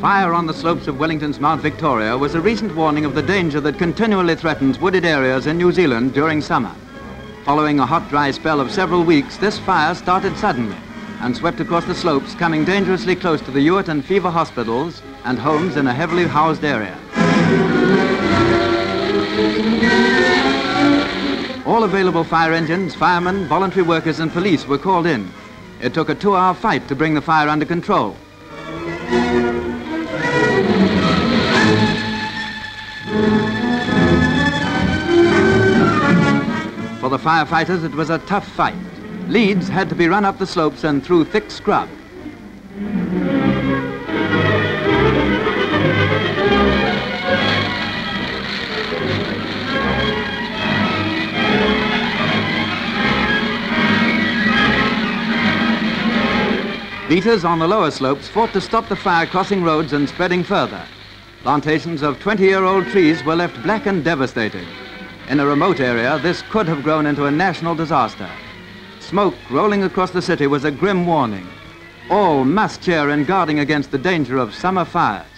Fire on the slopes of Wellington's Mount Victoria was a recent warning of the danger that continually threatens wooded areas in New Zealand during summer. Following a hot, dry spell of several weeks, this fire started suddenly and swept across the slopes, coming dangerously close to the Ewart and Fever hospitals and homes in a heavily housed area. All available fire engines, firemen, voluntary workers and police were called in. It took a two-hour fight to bring the fire under control. The firefighters, it was a tough fight. Leads had to be run up the slopes and through thick scrub. Beaters on the lower slopes fought to stop the fire crossing roads and spreading further. Plantations of 20-year-old trees were left black and devastated. In a remote area, this could have grown into a national disaster. Smoke rolling across the city was a grim warning. All must share in guarding against the danger of summer fires.